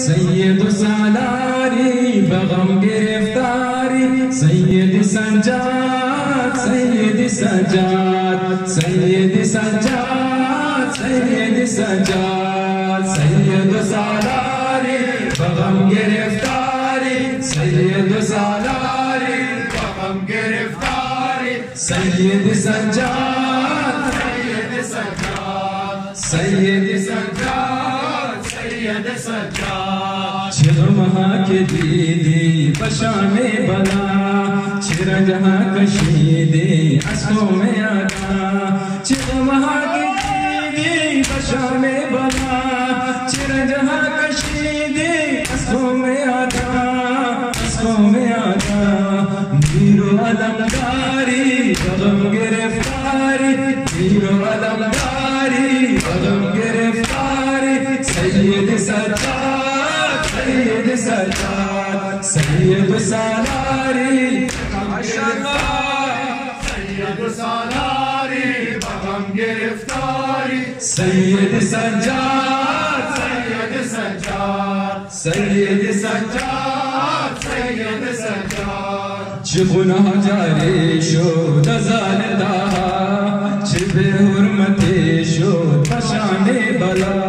Syed salary, Burgman गिरफ्तारी, Syed Sajjad Syed Sajjad Syed Sajjad Syed Sajjad Syed salary, Burgman गिरफ्तारी, Syed salary, Burgman गिरफ्तारी, सैयद सजाद सैयद सजाद सैयद सजाद सैयद छिर महा के दीदी बशा में बना छिर कशीदे में आना छिर के दीदी बशा में बना छिर जहाँ कशीदे असों में आना असों में आना मीरो गिरफ्तारी Syed Sajjad Syed Sajjad Syed salary Syed salary Burgman गिरफ्तारी Syed Sajjad Syed Sajjad Syed Sajjad Sajjad Syed Sajjad Çıbuna cari şu dazalda Çıbe hürmeti şu taşane bala Çıbuna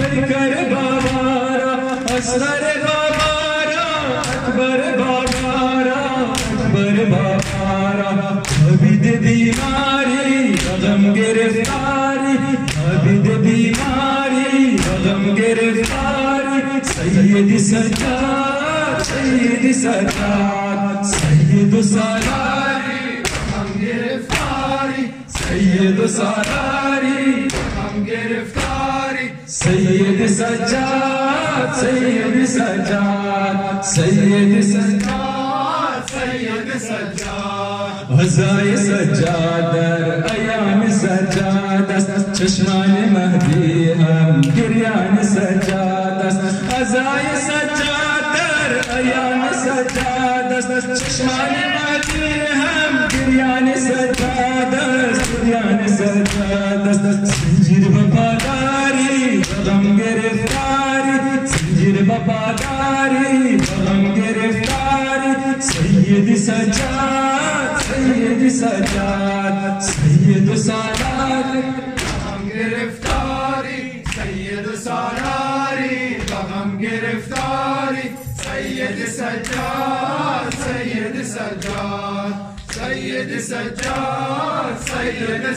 दी कर बाबारा असगर बाबारा अकबर बाबारा अकबर बाबारा अबिद बीमारी गम गिरफ्तारी। अबिद बीमारी गम गिरफ्तारी। सैयद सजाद सैयद सजाद सैयद सालारी हम गिरफ्तारी। सैयद सालारी Seyyid-i Seccat, Seyyid-i Seccat, Seyyid-i Seccat, Seyyid-i Seccat. Gazayı Seccat der, ayağını Seccat est, Çeşmani Mehdi hem giryanı Seccat est. Gazayı Seccat der, ayağını Seccat est, Çeşmani Mehdi hem giryanı Seccat est, Giryanı Seccat est, Zincir ve para गम गिरफ्तारी संजीर वफादारी गम गिरफ्तारी सैयद सजाद सैयद सजाद सैयद सालार हम गिरफ्तारी Syed salary Burgman गिरफ्तारी सैयद सजाद सैयद सजाद सैयद सजाद सैयद